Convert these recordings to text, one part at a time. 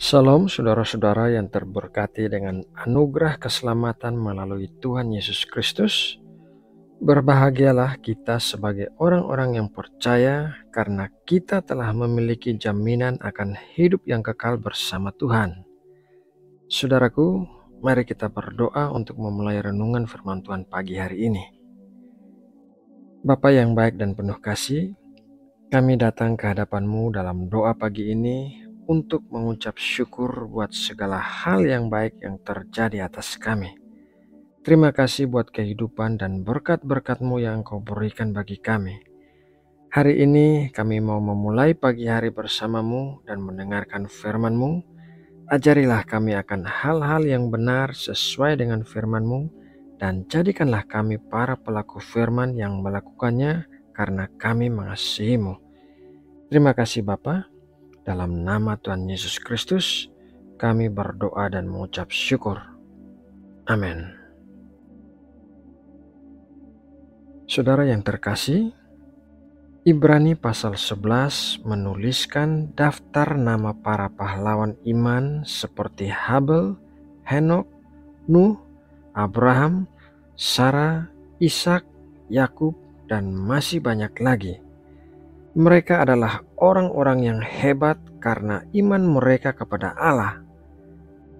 Salam saudara-saudara yang terberkati dengan anugerah keselamatan melalui Tuhan Yesus Kristus. Berbahagialah kita sebagai orang-orang yang percaya karena kita telah memiliki jaminan akan hidup yang kekal bersama Tuhan. Saudaraku, mari kita berdoa untuk memulai renungan firman Tuhan pagi hari ini. Bapa yang baik dan penuh kasih, kami datang ke hadapanmu dalam doa pagi ini untuk mengucap syukur buat segala hal yang baik yang terjadi atas kami. Terima kasih buat kehidupan dan berkat-berkatmu yang kau berikan bagi kami. Hari ini kami mau memulai pagi hari bersamamu dan mendengarkan firmanmu. Ajarilah kami akan hal-hal yang benar sesuai dengan firmanmu dan jadikanlah kami para pelaku firman yang melakukannya karena kami mengasihimu. Terima kasih Bapak. Dalam nama Tuhan Yesus Kristus, kami berdoa dan mengucap syukur. Amin. Saudara yang terkasih, Ibrani pasal 11 menuliskan daftar nama para pahlawan iman seperti Habel, Henok, Nuh, Abraham, Sarah, Ishak, Yakub, dan masih banyak lagi. Mereka adalah orang-orang yang hebat karena iman mereka kepada Allah.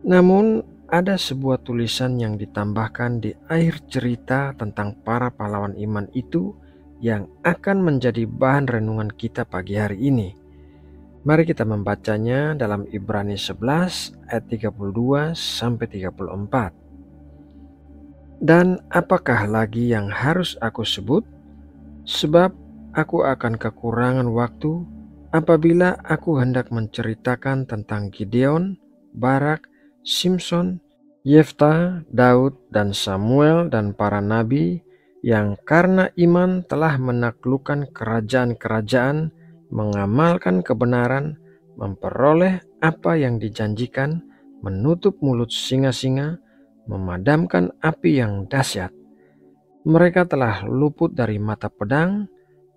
Namun, ada sebuah tulisan yang ditambahkan di akhir cerita tentang para pahlawan iman itu yang akan menjadi bahan renungan kita pagi hari ini. Mari kita membacanya dalam Ibrani 11 ayat 32 sampai 34. Dan apakah lagi yang harus aku sebut? Sebab aku akan kekurangan waktu apabila aku hendak menceritakan tentang Gideon, Barak, Simpson, Yefta, Daud, dan Samuel dan para nabi yang karena iman telah menaklukkan kerajaan-kerajaan, mengamalkan kebenaran, memperoleh apa yang dijanjikan, menutup mulut singa-singa, memadamkan api yang dahsyat. Mereka telah luput dari mata pedang,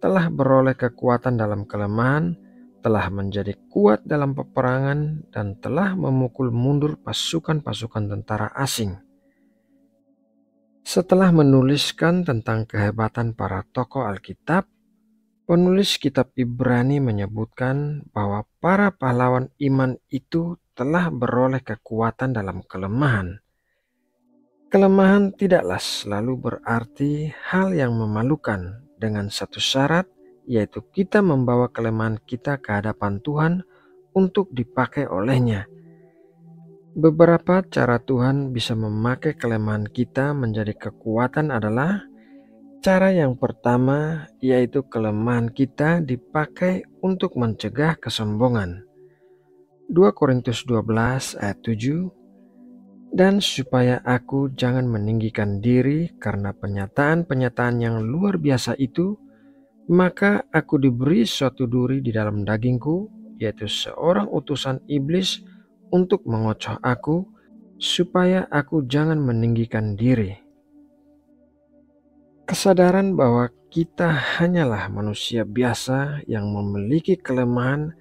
telah beroleh kekuatan dalam kelemahan, telah menjadi kuat dalam peperangan, dan telah memukul mundur pasukan-pasukan tentara asing. Setelah menuliskan tentang kehebatan para tokoh Alkitab, penulis kitab Ibrani menyebutkan bahwa para pahlawan iman itu telah beroleh kekuatan dalam kelemahan. Kelemahan tidaklah selalu berarti hal yang memalukan, dengan satu syarat, yaitu kita membawa kelemahan kita ke hadapan Tuhan untuk dipakai olehnya. Beberapa cara Tuhan bisa memakai kelemahan kita menjadi kekuatan adalah cara yang pertama, yaitu kelemahan kita dipakai untuk mencegah kesombongan. 2 Korintus 12 ayat 7 dan supaya aku jangan meninggikan diri karena penyataan-penyataan yang luar biasa itu, maka aku diberi suatu duri di dalam dagingku, yaitu seorang utusan iblis untuk mengocoh aku, supaya aku jangan meninggikan diri. Kesadaran bahwa kita hanyalah manusia biasa yang memiliki kelemahan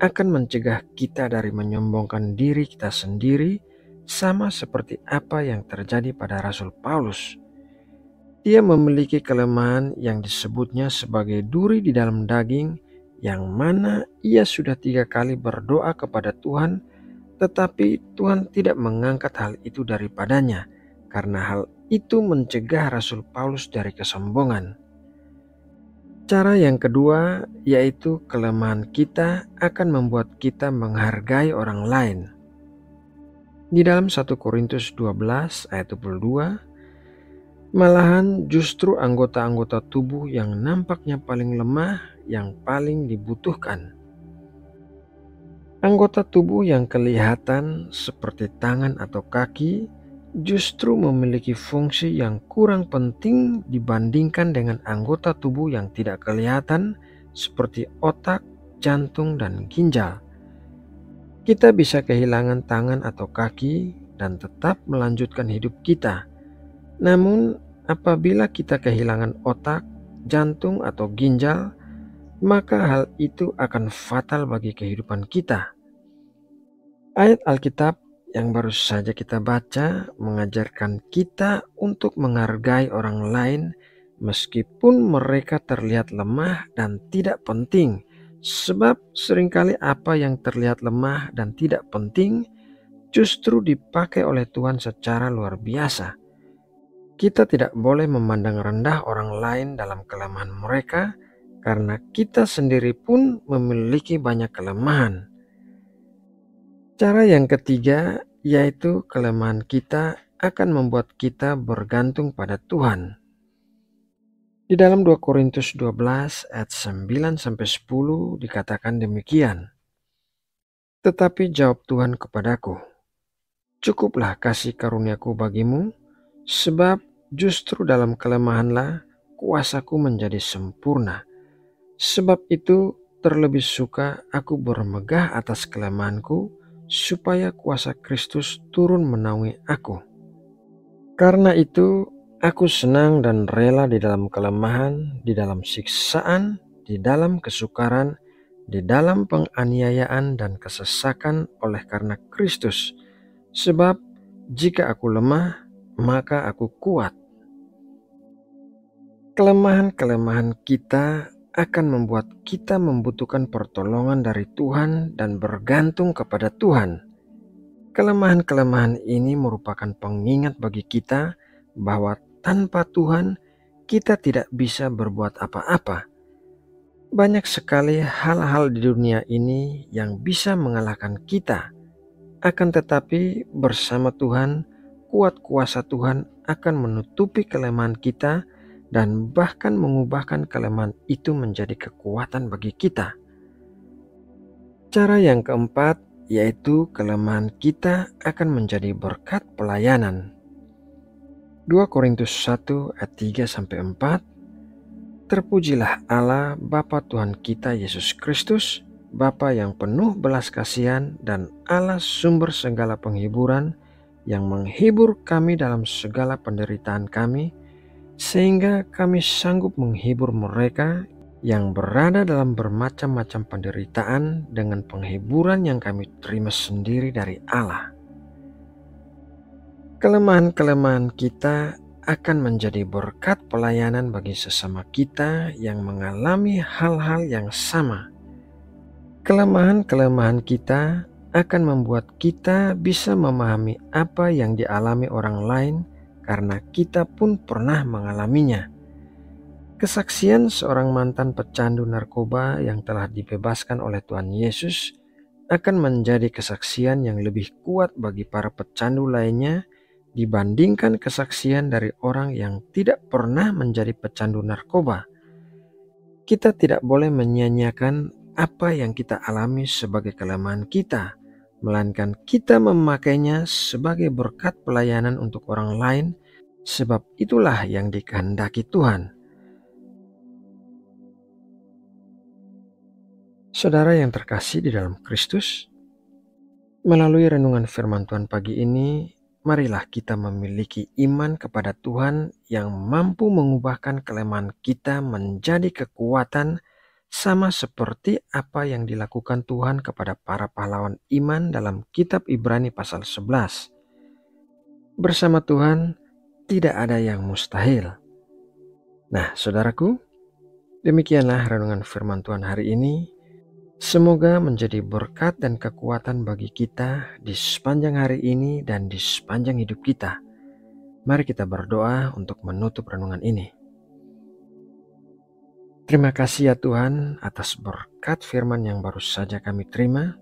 akan mencegah kita dari menyombongkan diri kita sendiri sama seperti apa yang terjadi pada Rasul Paulus. Dia memiliki kelemahan yang disebutnya sebagai duri di dalam daging, yang mana ia sudah tiga kali berdoa kepada Tuhan, tetapi Tuhan tidak mengangkat hal itu daripadanya, karena hal itu mencegah Rasul Paulus dari kesombongan. Cara yang kedua yaitu kelemahan kita akan membuat kita menghargai orang lain. Di dalam 1 Korintus 12 ayat 22, malahan justru anggota-anggota tubuh yang nampaknya paling lemah yang paling dibutuhkan. Anggota tubuh yang kelihatan seperti tangan atau kaki justru memiliki fungsi yang kurang penting dibandingkan dengan anggota tubuh yang tidak kelihatan seperti otak, jantung, dan ginjal. Kita bisa kehilangan tangan atau kaki dan tetap melanjutkan hidup kita. Namun, apabila kita kehilangan otak, jantung, atau ginjal, maka hal itu akan fatal bagi kehidupan kita. Ayat Alkitab yang baru saja kita baca mengajarkan kita untuk menghargai orang lain meskipun mereka terlihat lemah dan tidak penting. Sebab sering kali apa yang terlihat lemah dan tidak penting justru dipakai oleh Tuhan secara luar biasa. Kita tidak boleh memandang rendah orang lain dalam kelemahan mereka, karena kita sendiri pun memiliki banyak kelemahan. Cara yang ketiga yaitu kelemahan kita akan membuat kita bergantung pada Tuhan. Di dalam 2 Korintus 12 ayat 9 sampai 10 dikatakan demikian. Tetapi jawab Tuhan kepadaku, Cukuplah kasih karuniaku bagimu, sebab justru dalam kelemahanlah kuasaku menjadi sempurna. Sebab itu terlebih suka aku bermegah atas kelemahanku, supaya kuasa Kristus turun menaungi aku. Karena itu, aku senang dan rela di dalam kelemahan, di dalam siksaan, di dalam kesukaran, di dalam penganiayaan dan kesesakan oleh karena Kristus, Sebab jika aku lemah, maka aku kuat. Kelemahan-kelemahan kita akan membuat kita membutuhkan pertolongan dari Tuhan dan bergantung kepada Tuhan. Kelemahan-kelemahan ini merupakan pengingat bagi kita bahwa tanpa Tuhan kita tidak bisa berbuat apa-apa. Banyak sekali hal-hal di dunia ini yang bisa mengalahkan kita akan tetapi bersama Tuhan, kuat kuasa Tuhan akan menutupi kelemahan kita dan bahkan mengubahkan kelemahan itu menjadi kekuatan bagi kita. Cara yang keempat yaitu kelemahan kita akan menjadi berkat pelayanan. 2 Korintus 1 ayat 3 sampai 4 Terpujilah Allah Bapa Tuhan kita Yesus Kristus Bapa yang penuh belas kasihan dan Allah sumber segala penghiburan yang menghibur kami dalam segala penderitaan kami, sehingga kami sanggup menghibur mereka yang berada dalam bermacam-macam penderitaan dengan penghiburan yang kami terima sendiri dari Allah. Kelemahan-kelemahan kita akan menjadi berkat pelayanan bagi sesama kita yang mengalami hal-hal yang sama Kelemahan-kelemahan kita akan membuat kita bisa memahami apa yang dialami orang lain karena kita pun pernah mengalaminya. Kesaksian seorang mantan pecandu narkoba yang telah dibebaskan oleh Tuhan Yesus akan menjadi kesaksian yang lebih kuat bagi para pecandu lainnya dibandingkan kesaksian dari orang yang tidak pernah menjadi pecandu narkoba. Kita tidak boleh menyanyiakan apa yang kita alami sebagai kelemahan kita, melainkan kita memakainya sebagai berkat pelayanan untuk orang lain, sebab itulah yang dikehendaki Tuhan. Saudara yang terkasih di dalam Kristus, melalui renungan firman Tuhan pagi ini, marilah kita memiliki iman kepada Tuhan yang mampu mengubahkan kelemahan kita menjadi kekuatan sama seperti apa yang dilakukan Tuhan kepada para pahlawan iman dalam kitab Ibrani pasal 11. Bersama Tuhan tidak ada yang mustahil. Nah, saudaraku, demikianlah renungan firman Tuhan hari ini. Semoga menjadi berkat dan kekuatan bagi kita di sepanjang hari ini dan di sepanjang hidup kita. Mari kita berdoa untuk menutup renungan ini. Terima kasih ya Tuhan atas berkat firman yang baru saja kami terima.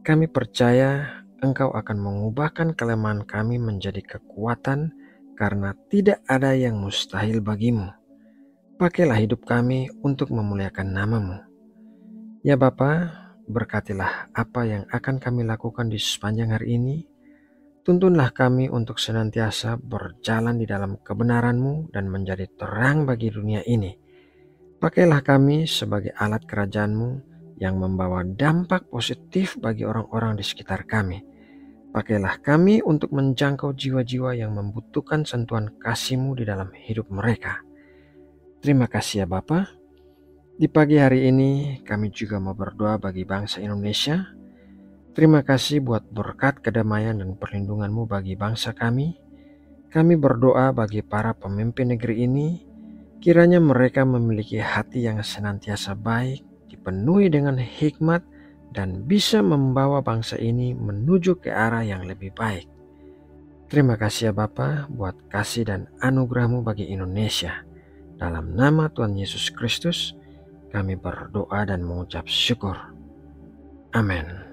Kami percaya Engkau akan mengubahkan kelemahan kami menjadi kekuatan karena tidak ada yang mustahil bagimu. Pakailah hidup kami untuk memuliakan namamu. Ya Bapa, berkatilah apa yang akan kami lakukan di sepanjang hari ini. Tuntunlah kami untuk senantiasa berjalan di dalam kebenaranmu dan menjadi terang bagi dunia ini Pakailah kami sebagai alat kerajaanmu yang membawa dampak positif bagi orang-orang di sekitar kami. Pakailah kami untuk menjangkau jiwa-jiwa yang membutuhkan sentuhan kasihmu di dalam hidup mereka. Terima kasih ya Bapa. Di pagi hari ini kami juga mau berdoa bagi bangsa Indonesia. Terima kasih buat berkat kedamaian dan perlindunganmu bagi bangsa kami. Kami berdoa bagi para pemimpin negeri ini, kiranya mereka memiliki hati yang senantiasa baik, dipenuhi dengan hikmat, dan bisa membawa bangsa ini menuju ke arah yang lebih baik. Terima kasih ya Bapa buat kasih dan anugerahmu bagi Indonesia. Dalam nama Tuhan Yesus Kristus, kami berdoa dan mengucap syukur. Amin.